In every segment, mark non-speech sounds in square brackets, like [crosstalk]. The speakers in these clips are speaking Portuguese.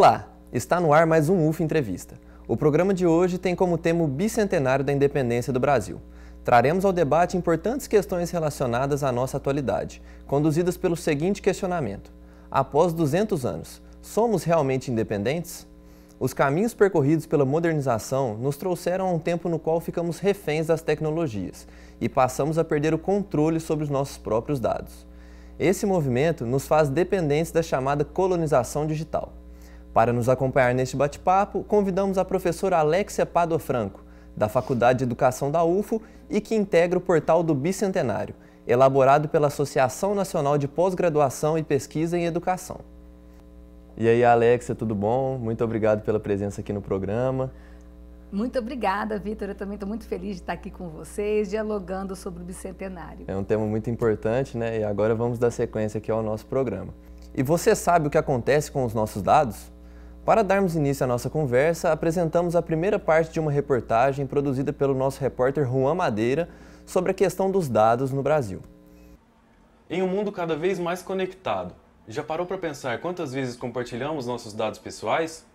Olá, está no ar mais um UF Entrevista. O programa de hoje tem como tema o bicentenário da independência do Brasil. Traremos ao debate importantes questões relacionadas à nossa atualidade, conduzidas pelo seguinte questionamento: Após 200 anos, somos realmente independentes? Os caminhos percorridos pela modernização nos trouxeram a um tempo no qual ficamos reféns das tecnologias e passamos a perder o controle sobre os nossos próprios dados. Esse movimento nos faz dependentes da chamada colonização digital. Para nos acompanhar neste bate-papo, convidamos a professora Alexia Pado Franco, da Faculdade de Educação da UFO e que integra o portal do Bicentenário, elaborado pela Associação Nacional de Pós-Graduação e Pesquisa em Educação. E aí, Alexia, tudo bom? Muito obrigado pela presença aqui no programa. Muito obrigada, Vitor. Eu também estou muito feliz de estar aqui com vocês, dialogando sobre o Bicentenário. É um tema muito importante, né? E agora vamos dar sequência aqui ao nosso programa. E você sabe o que acontece com os nossos dados? Para darmos início à nossa conversa, apresentamos a primeira parte de uma reportagem produzida pelo nosso repórter Juan Madeira sobre a questão dos dados no Brasil. Em um mundo cada vez mais conectado, já parou para pensar quantas vezes compartilhamos nossos dados pessoais?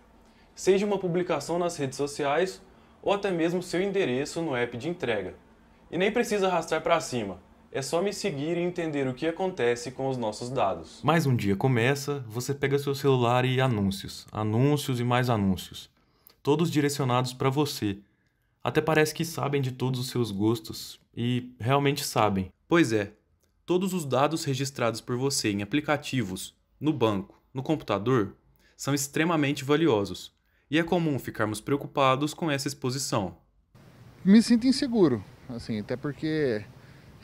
Seja uma publicação nas redes sociais ou até mesmo seu endereço no app de entrega. E nem precisa arrastar para cima, é só me seguir e entender o que acontece com os nossos dados. Mais um dia começa, você pega seu celular e anúncios, anúncios e mais anúncios. Todos direcionados para você. Até parece que sabem de todos os seus gostos e realmente sabem. Pois é, todos os dados registrados por você em aplicativos, no banco, no computador, são extremamente valiosos. E é comum ficarmos preocupados com essa exposição. Me sinto inseguro, assim, até porque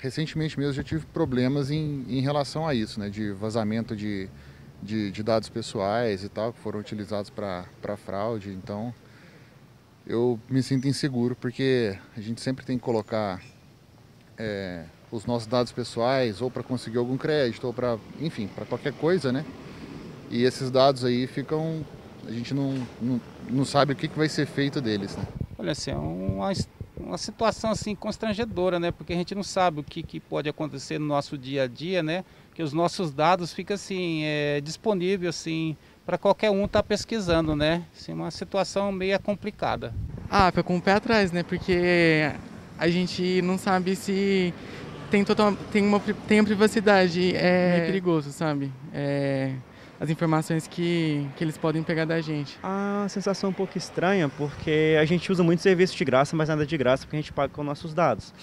recentemente mesmo já tive problemas em, em relação a isso, né, de vazamento de, de, de dados pessoais e tal, que foram utilizados para fraude. Então, eu me sinto inseguro, porque a gente sempre tem que colocar é, os nossos dados pessoais ou para conseguir algum crédito ou para, enfim, para qualquer coisa, né? E esses dados aí ficam, a gente não, não, não sabe o que, que vai ser feito deles, né? Olha, assim, é uma uma situação assim constrangedora, né? Porque a gente não sabe o que, que pode acontecer no nosso dia a dia, né? Que os nossos dados ficam assim é, disponível assim para qualquer um estar tá pesquisando, né? Assim, uma situação meio complicada. Ah, fica com o pé atrás, né? Porque a gente não sabe se tem total tem uma tem a privacidade é, é perigoso, sabe? É as informações que, que eles podem pegar da gente. A sensação é um pouco estranha, porque a gente usa muito serviço de graça, mas nada de graça porque a gente paga com nossos dados.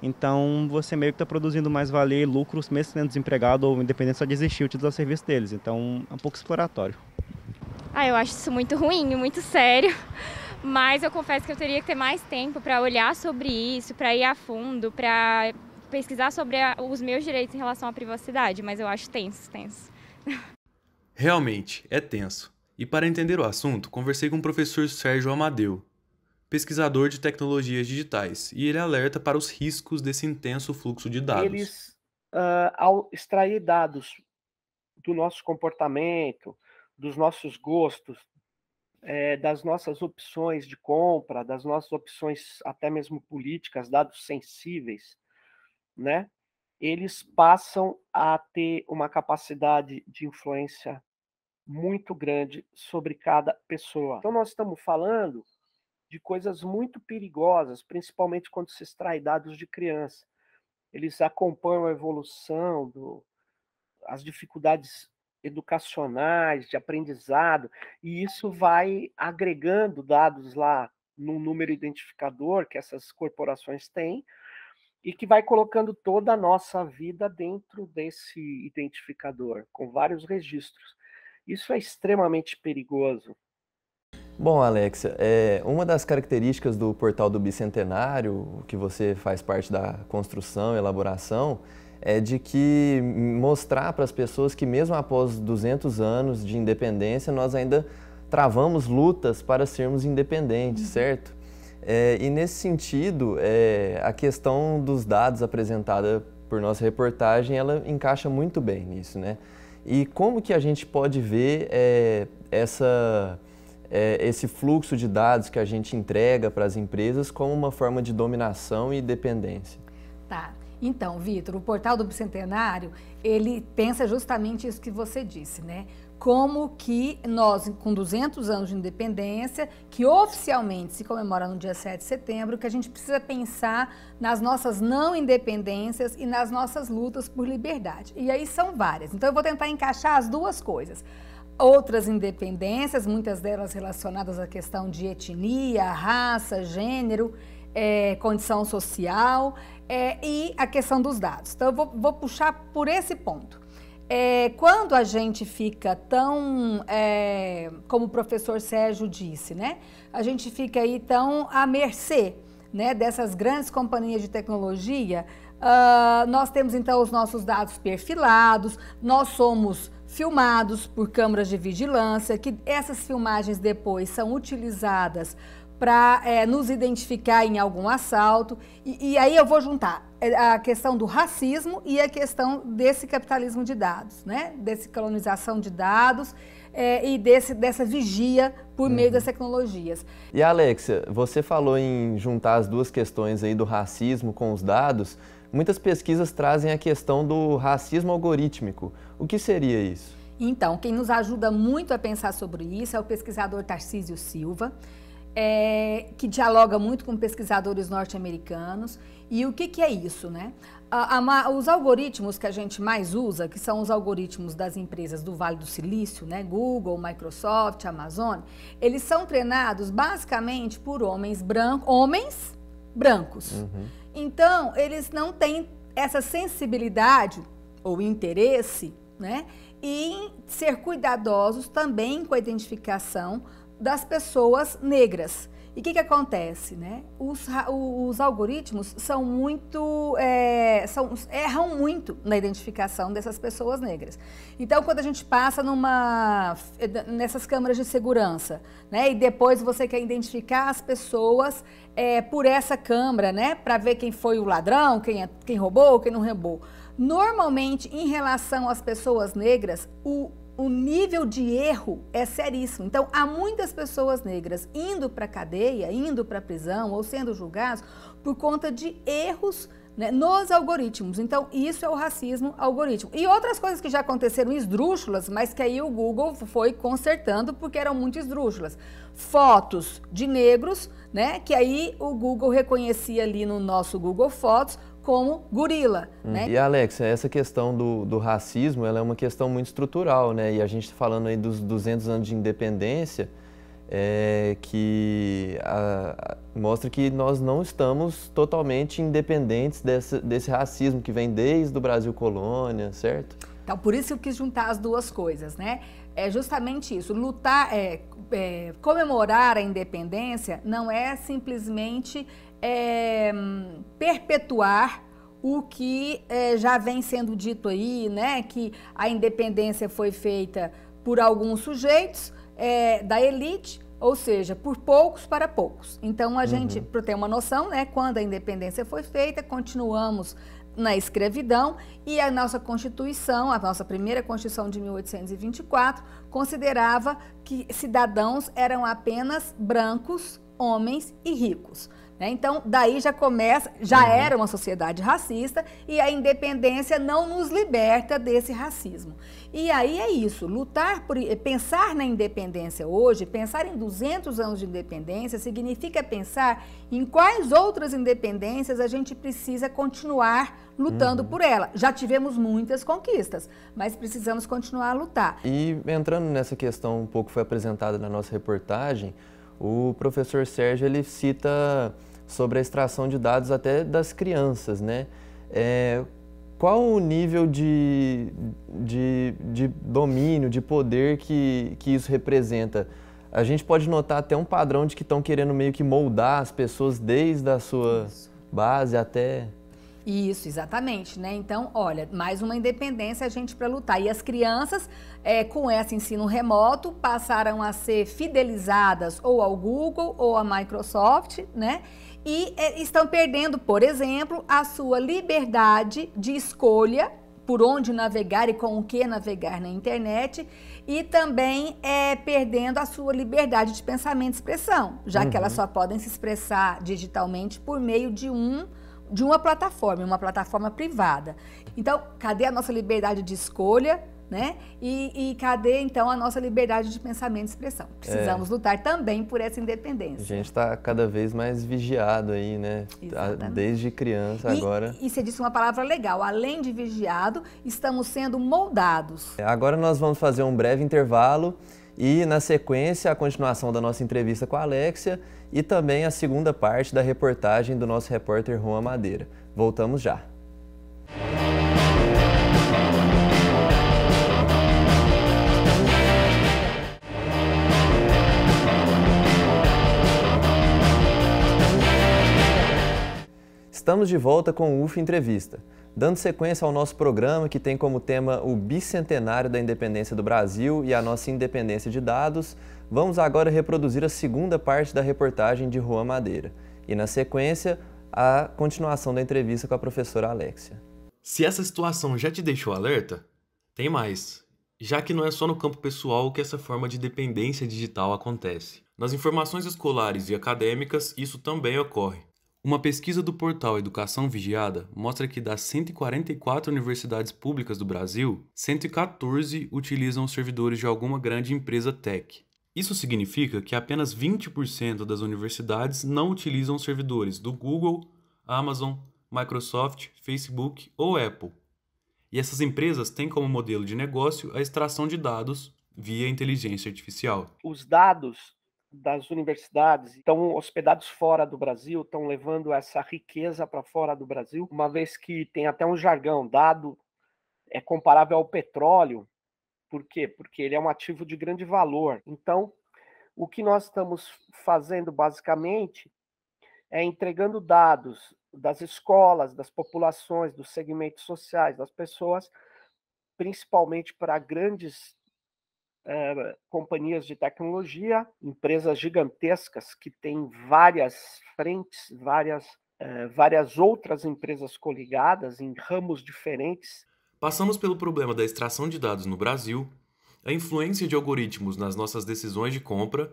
Então você meio que está produzindo mais valer lucros mesmo sendo desempregado ou independente só de existir utilizar o serviço deles. Então é um pouco exploratório. Ah, eu acho isso muito ruim, muito sério. [laughs] Mas eu confesso que eu teria que ter mais tempo para olhar sobre isso, para ir a fundo, para pesquisar sobre a, os meus direitos em relação à privacidade. Mas eu acho tenso, tenso. [laughs] Realmente, é tenso. E para entender o assunto, conversei com o professor Sérgio Amadeu, pesquisador de tecnologias digitais, e ele alerta para os riscos desse intenso fluxo de dados. Eles, uh, ao extrair dados do nosso comportamento, dos nossos gostos, é, das nossas opções de compra, das nossas opções até mesmo políticas, dados sensíveis, né? Eles passam a ter uma capacidade de influência muito grande sobre cada pessoa. Então, nós estamos falando de coisas muito perigosas, principalmente quando se extrai dados de criança. Eles acompanham a evolução, do, as dificuldades educacionais, de aprendizado, e isso vai agregando dados lá no número identificador que essas corporações têm, e que vai colocando toda a nossa vida dentro desse identificador, com vários registros. Isso é extremamente perigoso. Bom, Alexia, é, uma das características do portal do Bicentenário, que você faz parte da construção, elaboração, é de que mostrar para as pessoas que mesmo após 200 anos de independência, nós ainda travamos lutas para sermos independentes, uhum. certo? É, e nesse sentido, é, a questão dos dados apresentada por nossa reportagem, ela encaixa muito bem nisso, né? E como que a gente pode ver é, essa, é, esse fluxo de dados que a gente entrega para as empresas como uma forma de dominação e dependência? Tá. Então, Vitor, o portal do Bicentenário, ele pensa justamente isso que você disse, né? Como que nós, com 200 anos de independência, que oficialmente se comemora no dia 7 de setembro, que a gente precisa pensar nas nossas não independências e nas nossas lutas por liberdade. E aí são várias. Então eu vou tentar encaixar as duas coisas. Outras independências, muitas delas relacionadas à questão de etnia, raça, gênero, é, condição social é, e a questão dos dados. Então eu vou, vou puxar por esse ponto. É, quando a gente fica tão, é, como o professor Sérgio disse, né? A gente fica aí tão à mercê né, dessas grandes companhias de tecnologia. Uh, nós temos então os nossos dados perfilados, nós somos filmados por câmeras de vigilância, que essas filmagens depois são utilizadas para é, nos identificar em algum assalto. E, e, aí eu vou juntar a questão do racismo e a questão desse capitalismo de dados, né? Desse colonização de dados é, e desse, dessa vigia por uhum. meio das tecnologias. E Alexia, você falou em juntar as duas questões aí do racismo com os dados. Muitas pesquisas trazem a questão do racismo algorítmico. O que seria isso? Então, quem nos ajuda muito a pensar sobre isso é o pesquisador Tarcísio Silva é, que dialoga muito com pesquisadores norte-americanos. E o que, que é isso, né? A, a, os algoritmos que a gente mais usa, que são os algoritmos das empresas do Vale do Silício, né? Google, Microsoft, Amazon, eles são treinados basicamente por homens brancos, homens brancos. Uhum. Então, eles não têm essa sensibilidade ou interesse, né? Em ser cuidadosos também com a identificação das pessoas negras. E o que, que acontece? Né? Os, os algoritmos são muito. É, são, erram muito na identificação dessas pessoas negras. Então, quando a gente passa numa, nessas câmeras de segurança, né, e depois você quer identificar as pessoas é, por essa câmera, né, para ver quem foi o ladrão, quem, quem roubou, quem não roubou. Normalmente, em relação às pessoas negras, o, o nível de erro é seríssimo. Então, há muitas pessoas negras indo para a cadeia, indo para a prisão ou sendo julgados por conta de erros né, nos algoritmos. Então, isso é o racismo algoritmo. E outras coisas que já aconteceram esdrúxulas, mas que aí o Google foi consertando porque eram muito esdrúxulas. Fotos de negros, né, que aí o Google reconhecia ali no nosso Google Fotos como gorila. Hum. Né? E Alex, essa questão do, do, racismo ela é uma questão muito estrutural, né? E a gente tá falando aí dos 200 anos de independência, é, que a, a, mostra que nós não estamos totalmente independentes desse, desse racismo que vem desde o Brasil colônia, certo? Então, por isso eu quis juntar as duas coisas, né? É justamente isso. Lutar, é, é, comemorar a independência não é simplesmente é, perpetuar o que é, já vem sendo dito aí, né? Que a independência foi feita por alguns sujeitos é, da elite, ou seja, por poucos para poucos. Então a uhum. gente, para ter uma noção, né? Quando a independência foi feita, continuamos na escravidão e a nossa Constituição, a nossa primeira Constituição de 1824, considerava que cidadãos eram apenas brancos, homens e ricos. Né? Então, daí já começa, já uhum. era uma sociedade racista e a independência não nos liberta desse racismo. E aí é isso, lutar por, pensar na independência hoje, pensar em 200 anos de independência, significa pensar em quais outras independências a gente precisa continuar lutando uhum. por ela. Já tivemos muitas conquistas, mas precisamos continuar a lutar. E entrando nessa questão um pouco foi apresentada na nossa reportagem, o professor Sérgio ele cita sobre a extração de dados até das crianças, né? É, qual o nível de, de, de, domínio, de poder que, que isso representa? A gente pode notar até um padrão de que estão querendo meio que moldar as pessoas desde a sua isso. base até... Isso, exatamente, né? Então, olha, mais uma independência a gente para lutar. E as crianças, é, com esse ensino remoto, passaram a ser fidelizadas ou ao Google ou à Microsoft, né? E é, estão perdendo, por exemplo, a sua liberdade de escolha por onde navegar e com o que navegar na internet e também é, perdendo a sua liberdade de pensamento e expressão, já uhum. que elas uhum. só podem se expressar digitalmente por meio de um de uma plataforma, uma plataforma privada. Então, cadê a nossa liberdade de escolha? Né? E, e, cadê então a nossa liberdade de pensamento e expressão? Precisamos é. lutar também por essa independência. A gente está cada vez mais vigiado aí, né? Exatamente. Desde criança e, agora. E você disse uma palavra legal. Além de vigiado, estamos sendo moldados. É, agora nós vamos fazer um breve intervalo e na sequência a continuação da nossa entrevista com a Alexia e também a segunda parte da reportagem do nosso repórter Juan Madeira. Voltamos já. Estamos de volta com o UF Entrevista, dando sequência ao nosso programa que tem como tema o bicentenário da independência do Brasil e a nossa independência de dados. Vamos agora reproduzir a segunda parte da reportagem de Juan Madeira e, na sequência, a continuação da entrevista com a professora Alexia. Se essa situação já te deixou alerta, tem mais, já que não é só no campo pessoal que essa forma de dependência digital acontece. Nas informações escolares e acadêmicas, isso também ocorre. Uma pesquisa do portal Educação Vigiada mostra que das 144 universidades públicas do Brasil, 114 utilizam os servidores de alguma grande empresa tech. Isso significa que apenas 20% das universidades não utilizam servidores do Google, Amazon, Microsoft, Facebook ou Apple. E essas empresas têm como modelo de negócio a extração de dados via inteligência artificial. Os dados das universidades estão hospedados fora do Brasil, estão levando essa riqueza para fora do Brasil, uma vez que tem até um jargão, dado é comparável ao petróleo. Por quê? Porque ele é um ativo de grande valor. Então, o que nós estamos fazendo basicamente é entregando dados das escolas, das populações, dos segmentos sociais, das pessoas, principalmente para grandes é, companhias de tecnologia, empresas gigantescas que têm várias frentes, várias, é, várias outras empresas coligadas em ramos diferentes. Passamos pelo problema da extração de dados no Brasil, a influência de algoritmos nas nossas decisões de compra,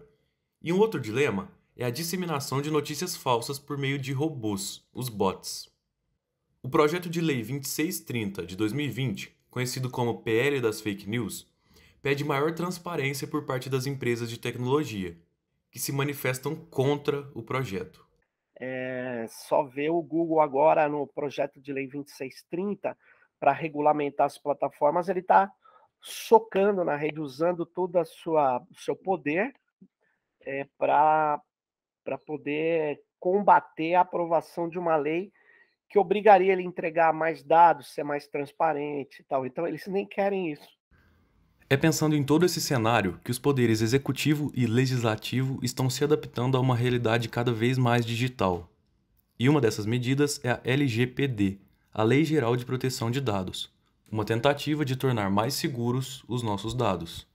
e um outro dilema é a disseminação de notícias falsas por meio de robôs, os bots. O projeto de lei 2630 de 2020, conhecido como PL das Fake News, pede maior transparência por parte das empresas de tecnologia, que se manifestam contra o projeto. É, só ver o Google agora no projeto de lei 2630 para regulamentar as plataformas, ele está socando na rede, usando todo o seu poder é, para poder combater a aprovação de uma lei que obrigaria ele a entregar mais dados, ser mais transparente e tal. Então, eles nem querem isso. É pensando em todo esse cenário que os poderes executivo e legislativo estão se adaptando a uma realidade cada vez mais digital. E uma dessas medidas é a LGPD, a Lei Geral de Proteção de Dados, uma tentativa de tornar mais seguros os nossos dados.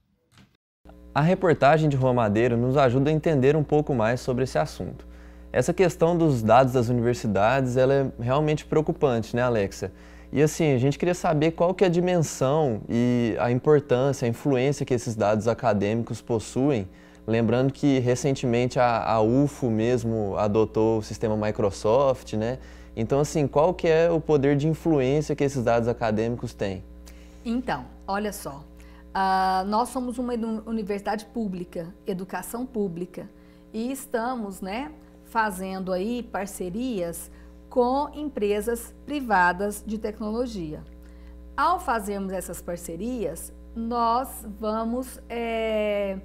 A reportagem de Juan Madeiro nos ajuda a entender um pouco mais sobre esse assunto. Essa questão dos dados das universidades ela é realmente preocupante, né, Alexa? E assim, a gente queria saber qual que é a dimensão e a importância, a influência que esses dados acadêmicos possuem, lembrando que recentemente a, a UFO mesmo adotou o sistema Microsoft, né? Então assim, qual que é o poder de influência que esses dados acadêmicos têm? Então, olha só, uh, nós somos uma universidade pública, educação pública, e estamos, né, fazendo aí parcerias com empresas privadas de tecnologia. Ao fazermos essas parcerias, nós vamos é,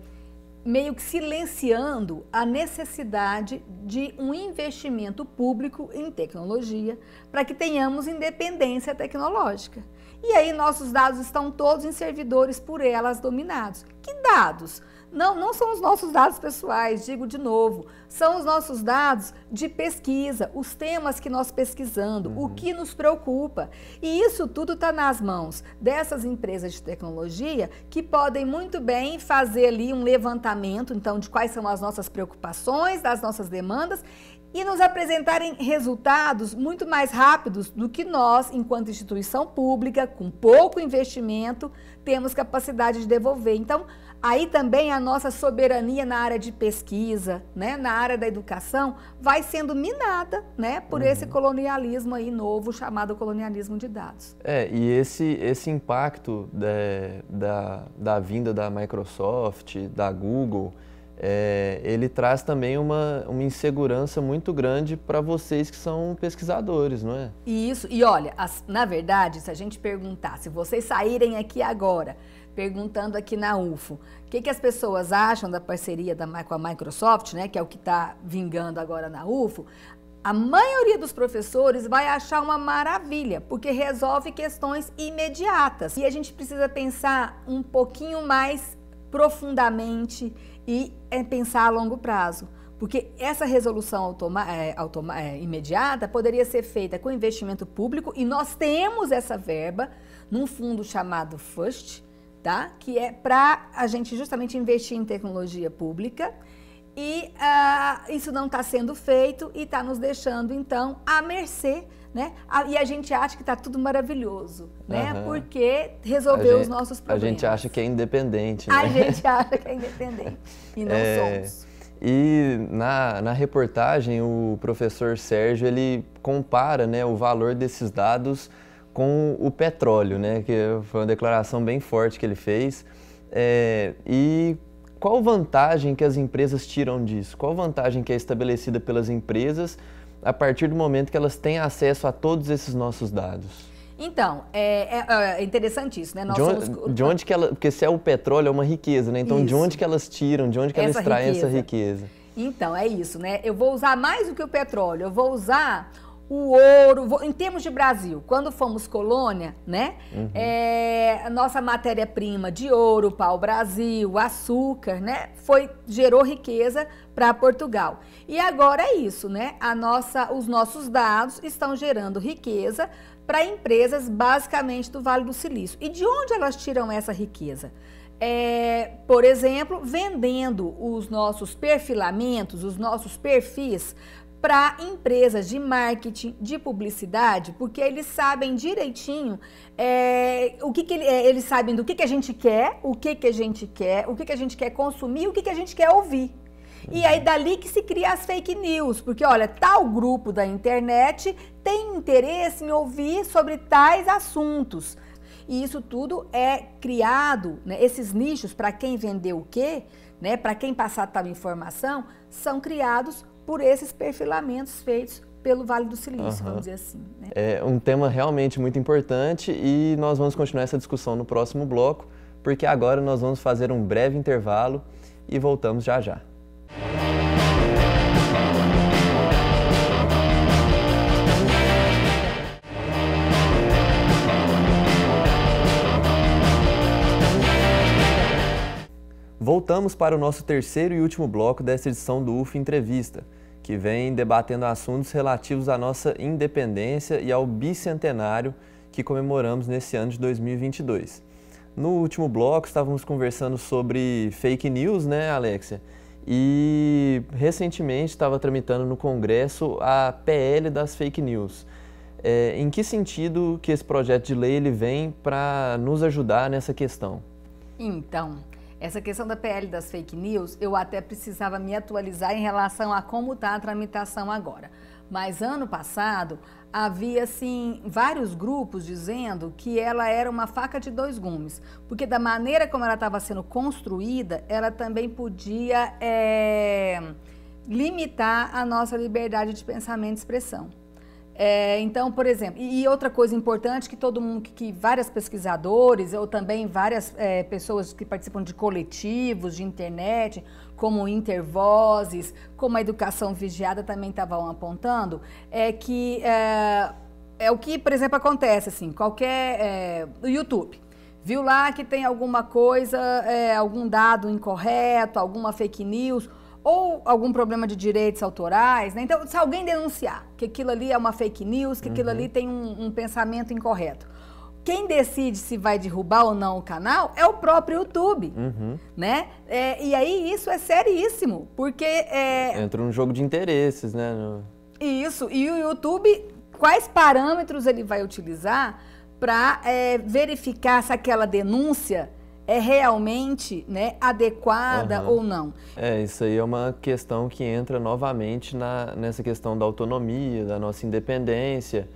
meio que silenciando a necessidade de um investimento público em tecnologia para que tenhamos independência tecnológica. E aí nossos dados estão todos em servidores por elas dominados. Que dados? Não, não são os nossos dados pessoais, digo de novo, são os nossos dados de pesquisa, os temas que nós pesquisando, uhum. o que nos preocupa. E isso tudo está nas mãos dessas empresas de tecnologia que podem muito bem fazer ali um levantamento, então, de quais são as nossas preocupações, das nossas demandas e nos apresentarem resultados muito mais rápidos do que nós, enquanto instituição pública, com pouco investimento, temos capacidade de devolver. Então, aí também a nossa soberania na área de pesquisa, né, na área da educação, vai sendo minada, né, por uhum. esse colonialismo aí novo chamado colonialismo de dados. É, e esse, esse impacto da, da, da vinda da Microsoft, da Google, é, ele traz também uma, uma insegurança muito grande para vocês que são pesquisadores, não é? Isso, e olha, as, na verdade, se a gente perguntar, se vocês saírem aqui agora, perguntando aqui na UFO, o que, que as pessoas acham da parceria da, com a Microsoft, né, que é o que está vingando agora na UFO, a maioria dos professores vai achar uma maravilha, porque resolve questões imediatas. E a gente precisa pensar um pouquinho mais profundamente e é pensar a longo prazo. Porque essa resolução automa é, automa é, imediata poderia ser feita com investimento público e nós temos essa verba num fundo chamado FUST, tá? que é para a gente justamente investir em tecnologia pública. E uh, isso não está sendo feito e está nos deixando, então, à mercê né? E a gente acha que está tudo maravilhoso, né? Uhum. Porque resolveu gente, os nossos problemas. A gente acha que é independente, né? A gente acha que é independente e não [laughs] é, somos. E na, na reportagem o professor Sérgio ele compara, né, o valor desses dados com o petróleo, né? Que foi uma declaração bem forte que ele fez. É, e qual vantagem que as empresas tiram disso? Qual vantagem que é estabelecida pelas empresas? a partir do momento que elas têm acesso a todos esses nossos dados? Então, é, é, é interessante isso, né? Nós de, onde, somos... de onde que ela... Porque se é o petróleo, é uma riqueza, né? Então, isso. de onde que elas tiram, de onde que essa elas extraem riqueza. essa riqueza? Então, é isso, né? Eu vou usar mais do que o petróleo, eu vou usar o ouro, em termos de Brasil, quando fomos colônia, né? Uhum. É, a nossa matéria-prima de ouro, pau-brasil, açúcar, né? Foi, gerou riqueza para Portugal. E agora é isso, né? A nossa, os nossos dados estão gerando riqueza para empresas basicamente do Vale do Silício. E de onde elas tiram essa riqueza? É, por exemplo, vendendo os nossos perfilamentos, os nossos perfis para empresas de marketing, de publicidade, porque eles sabem direitinho é, o que, que é, eles sabem do que, que a gente quer, o que, que a gente quer, o que, que a gente quer consumir, o que, que a gente quer ouvir. E aí dali que se cria as fake news, porque olha, tal grupo da internet tem interesse em ouvir sobre tais assuntos. E isso tudo é criado, né, esses nichos para quem vendeu o quê, né, para quem passar tal informação, são criados por esses perfilamentos feitos pelo Vale do Silício, uhum. vamos dizer assim. Né? É um tema realmente muito importante e nós vamos continuar essa discussão no próximo bloco, porque agora nós vamos fazer um breve intervalo e voltamos já já. Voltamos para o nosso terceiro e último bloco desta edição do UF Entrevista que vem debatendo assuntos relativos à nossa independência e ao bicentenário que comemoramos nesse ano de 2022. No último bloco estávamos conversando sobre fake news, né, Alexia? E recentemente estava tramitando no Congresso a PL das fake news. É, em que sentido que esse projeto de lei ele vem para nos ajudar nessa questão? Então, essa questão da PL das fake news, eu até precisava me atualizar em relação a como está a tramitação agora. Mas ano passado havia assim vários grupos dizendo que ela era uma faca de dois gumes, porque da maneira como ela estava sendo construída, ela também podia é, limitar a nossa liberdade de pensamento e expressão. É, então, por exemplo, e, outra coisa importante que todo mundo, que, que várias pesquisadores ou também várias é, pessoas que participam de coletivos de internet, como Intervozes, como a educação vigiada também estavam apontando, é que é, é, o que, por exemplo, acontece assim, qualquer é, YouTube viu lá que tem alguma coisa, é, algum dado incorreto, alguma fake news ou algum problema de direitos autorais, né? Então, se alguém denunciar que aquilo ali é uma fake news, que uhum. aquilo ali tem um, um, pensamento incorreto, quem decide se vai derrubar ou não o canal é o próprio YouTube, uhum. né? É, e aí isso é seríssimo, porque... É... Entra num jogo de interesses, né? No... Isso, e o YouTube, quais parâmetros ele vai utilizar para é, verificar se aquela denúncia é realmente né, adequada uhum. ou não. É, isso aí é uma questão que entra novamente na, nessa questão da autonomia, da nossa independência.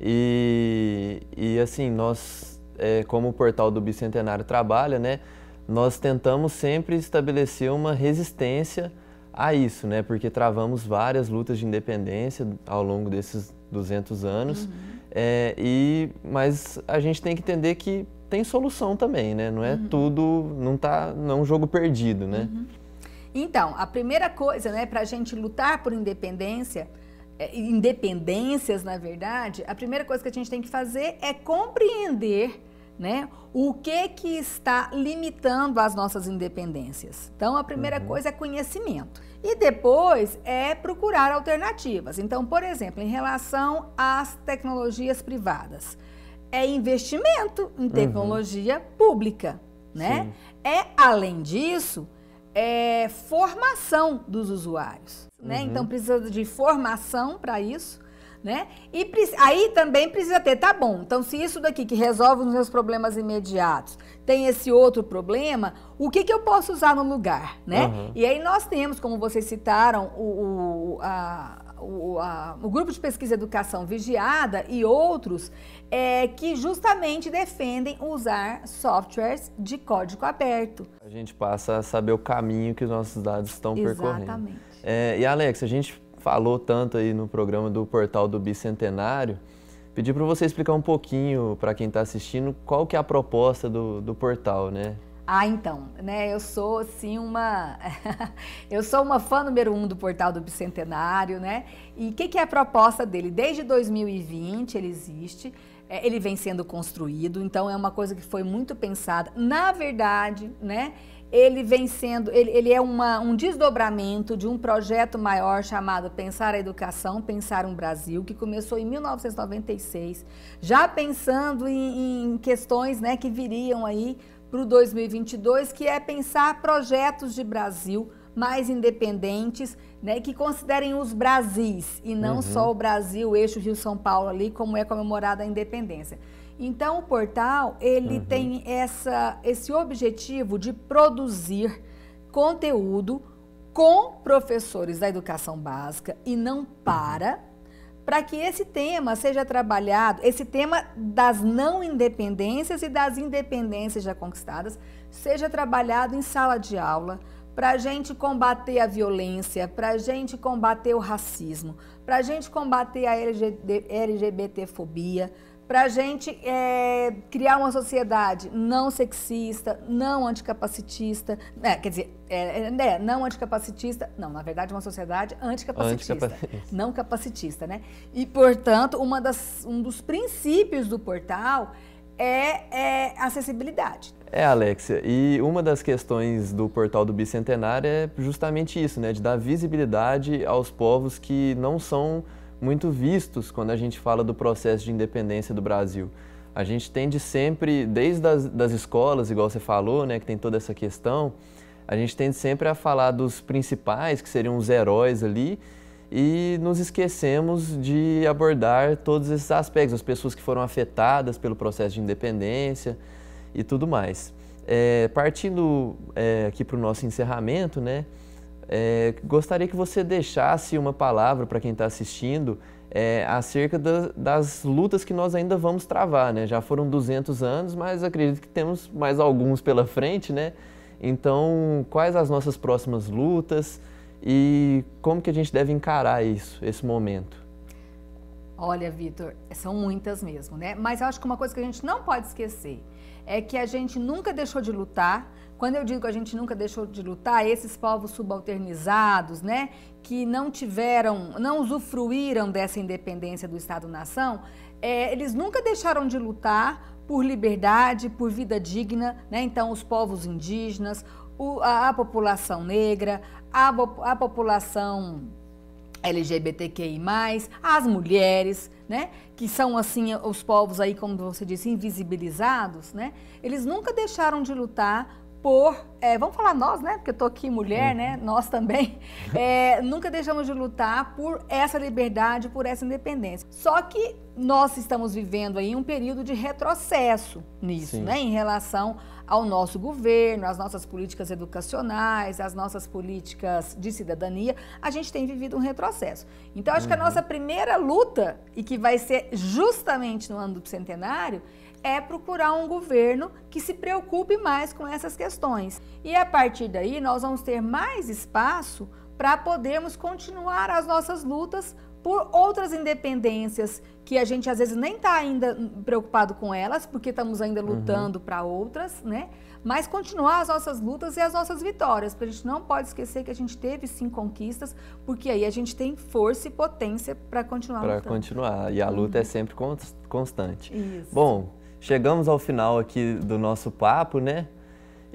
E, e assim, nós, é, como o portal do Bicentenário trabalha, né, nós tentamos sempre estabelecer uma resistência a isso, né, porque travamos várias lutas de independência ao longo desses 200 anos. Uhum. É, e, mas a gente tem que entender que tem solução também, né? Não é uhum. tudo, não tá, não é um jogo perdido, né? Uhum. Então, a primeira coisa, né, para a gente lutar por independência, é, independências, na verdade, a primeira coisa que a gente tem que fazer é compreender né? O que que está limitando as nossas independências? Então, a primeira uhum. coisa é conhecimento. E depois é procurar alternativas. Então, por exemplo, em relação às tecnologias privadas, é investimento em uhum. tecnologia uhum. pública, né? Sim. É, além disso, é formação dos usuários, né? Uhum. Então, precisa de formação para isso, né? E aí também precisa ter, tá bom, então se isso daqui que resolve os meus problemas imediatos tem esse outro problema, o que, que eu posso usar no lugar, né? Uhum. E aí nós temos, como vocês citaram, o, o a, o, a, o, grupo de pesquisa Educação Vigiada e outros é, que justamente defendem usar softwares de código aberto. A gente passa a saber o caminho que os nossos dados estão Exatamente. percorrendo. Exatamente. É, e Alex, a gente falou tanto aí no programa do portal do Bicentenário. Pedir para você explicar um pouquinho para quem está assistindo qual que é a proposta do, do portal, né? Ah, então, né? Eu sou assim uma, [laughs] eu sou uma fã número um do portal do Bicentenário, né? E o que, que é a proposta dele? Desde 2020 ele existe. É, ele vem sendo construído, então é uma coisa que foi muito pensada. Na verdade, né? ele vem sendo, ele, ele é uma, um desdobramento de um projeto maior chamado Pensar a Educação, Pensar um Brasil, que começou em 1996, já pensando em, em questões né, que viriam aí para o 2022, que é pensar projetos de Brasil mais independentes, né, que considerem os Brasis e não uhum. só o Brasil, o eixo Rio-São Paulo ali, como é comemorada a independência. Então, o portal, ele uhum. tem essa, esse objetivo de produzir conteúdo com professores da educação básica e não para, para que esse tema seja trabalhado, esse tema das não independências e das independências já conquistadas, seja trabalhado em sala de aula, para a gente combater a violência, para a gente combater o racismo, para a gente combater a LGBTfobia, para a gente é, criar uma sociedade não sexista, não anticapacitista, é, quer dizer, é, é, é, não anticapacitista, não, na verdade uma sociedade anticapacitista, anticapacitista. não capacitista, né? E, portanto, uma das, um dos princípios do portal é, é acessibilidade. É, Alexia, e uma das questões do portal do Bicentenário é justamente isso, né? De dar visibilidade aos povos que não são muito vistos quando a gente fala do processo de independência do Brasil. A gente tende sempre, desde as das escolas, igual você falou, né, que tem toda essa questão, a gente tende sempre a falar dos principais, que seriam os heróis ali, e nos esquecemos de abordar todos esses aspectos, as pessoas que foram afetadas pelo processo de independência e tudo mais. É, partindo é, aqui para o nosso encerramento, né, é, gostaria que você deixasse uma palavra para quem está assistindo é, acerca da, das lutas que nós ainda vamos travar, né? Já foram 200 anos, mas acredito que temos mais alguns pela frente, né? Então, quais as nossas próximas lutas e como que a gente deve encarar isso, esse momento? Olha, Vitor, são muitas mesmo, né? Mas eu acho que uma coisa que a gente não pode esquecer é que a gente nunca deixou de lutar, quando eu digo que a gente nunca deixou de lutar, esses povos subalternizados, né, que não tiveram, não usufruíram dessa independência do Estado-nação, é, eles nunca deixaram de lutar por liberdade, por vida digna, né? Então, os povos indígenas, o, a, a, população negra, a, a população LGBTQI+, as mulheres, né? Que são, assim, os povos aí, como você disse, invisibilizados, né? Eles nunca deixaram de lutar por, é, vamos falar nós, né? Porque eu tô aqui mulher, né? Nós também. [laughs] É, nunca deixamos de lutar por essa liberdade, por essa independência. Só que nós estamos vivendo aí um período de retrocesso nisso, Sim. né, em relação ao nosso governo, às nossas políticas educacionais, às nossas políticas de cidadania, a gente tem vivido um retrocesso. Então, acho uhum. que a uhum. nossa primeira luta, e que vai ser justamente no ano do centenário, é procurar um governo que se preocupe mais com essas questões. E a partir daí, nós vamos ter mais espaço para podermos continuar as nossas lutas por outras independências que a gente às vezes nem está ainda preocupado com elas, porque estamos ainda uhum. lutando uhum. para outras, né? Mas continuar as nossas lutas e as nossas vitórias, porque a gente não pode esquecer que a gente teve sim conquistas, porque aí a gente tem força e potência para continuar Para continuar, e a luta é uhum. é sempre constante. Isso. Bom, chegamos ao final aqui do nosso papo, né?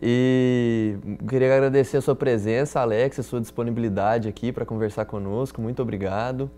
E queria agradecer a sua presença, Alex, a sua disponibilidade aqui para conversar conosco. Muito obrigado.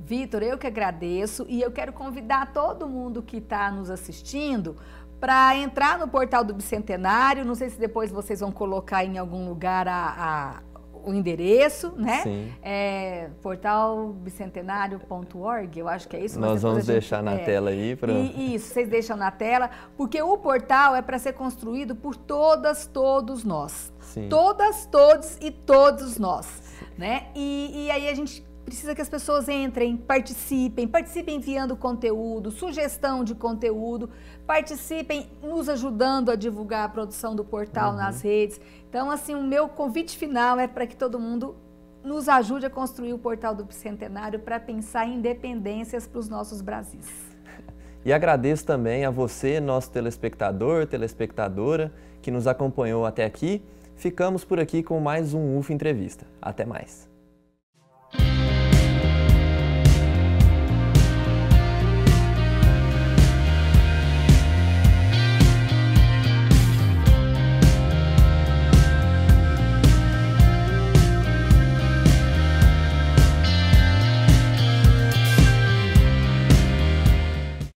Vitor, eu que agradeço e eu quero convidar todo mundo que está nos assistindo para entrar no portal do Bicentenário. Não sei se depois vocês vão colocar em algum lugar a, a o endereço, né? Sim. É, portalbicentenário.org, eu acho que é isso. Nós vamos gente, deixar na é, tela aí. Pra... E, isso, vocês deixam na tela, porque o portal é para ser construído por todas, todos nós. Sim. Todas, todos e todos nós. Né? E, e aí a gente precisa que as pessoas entrem, participem, participem enviando conteúdo, sugestão de conteúdo, participem nos ajudando a divulgar a produção do portal uhum. nas redes. Então, assim, o meu convite final é para que todo mundo nos ajude a construir o portal do Bicentenário para pensar em independências para os nossos Brasis. [laughs] E agradeço também a você, nosso telespectador, telespectadora, que nos acompanhou até aqui. Ficamos por aqui com mais um UF Entrevista. Até mais.